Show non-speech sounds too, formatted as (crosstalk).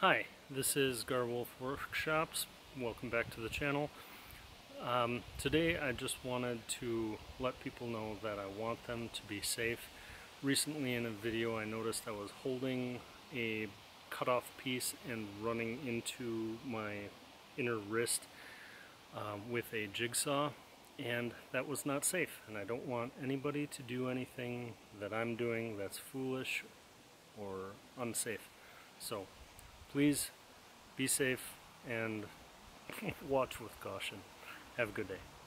Hi, this is Garwulff Workshops. Welcome back to the channel. Um, today I just wanted to let people know that I want them to be safe. Recently in a video I noticed I was holding a cutoff piece and running into my inner wrist um, with a jigsaw and that was not safe and I don't want anybody to do anything that I'm doing that's foolish or unsafe. So please be safe and (laughs) watch with caution. Have a good day.